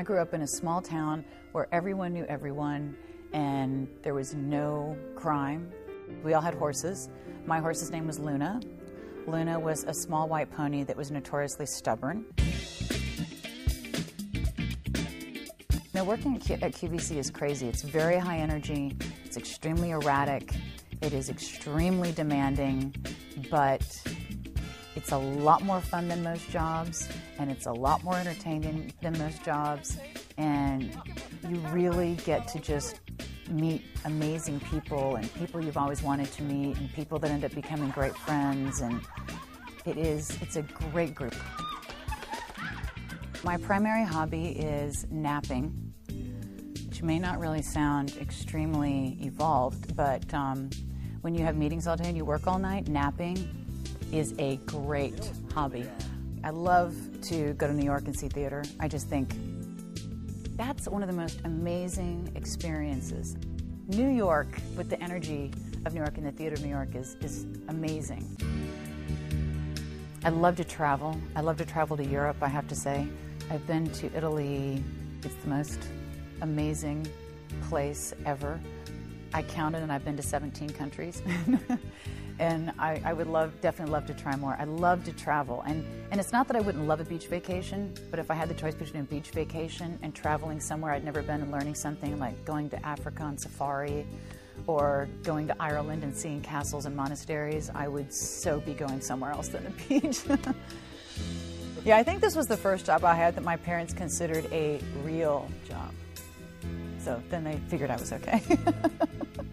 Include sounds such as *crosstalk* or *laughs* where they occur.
I grew up in a small town where everyone knew everyone and there was no crime. We all had horses. My horse's name was Luna. Luna was a small white pony that was notoriously stubborn. Now, working at, QVC is crazy. It's very high energy, it's extremely erratic, it is extremely demanding, but it's a lot more fun than most jobs, and it's a lot more entertaining than most jobs, and you really get to just meet amazing people and people you've always wanted to meet and people that end up becoming great friends and it is it's a great group. My primary hobby is napping which may not really sound extremely evolved but um, when you have meetings all day and you work all night napping is a great hobby i love to go to new york and see theater i just think that's one of the most amazing experiences. New York, with the energy of New York and the theater of New York, is, is amazing. I love to travel. I love to travel to Europe, I have to say. I've been to Italy, it's the most amazing place ever. I counted and I've been to 17 countries. *laughs* and I, I, would love, definitely love to try more. I love to travel. And, and it's not that I wouldn't love a beach vacation, but if I had the choice between a beach vacation and traveling somewhere I'd never been and learning something like going to Africa on safari or going to Ireland and seeing castles and monasteries, I would so be going somewhere else than a *laughs* beach. yeah, I think this was the first job I had that my parents considered a real job. So then they figured I was okay. *laughs*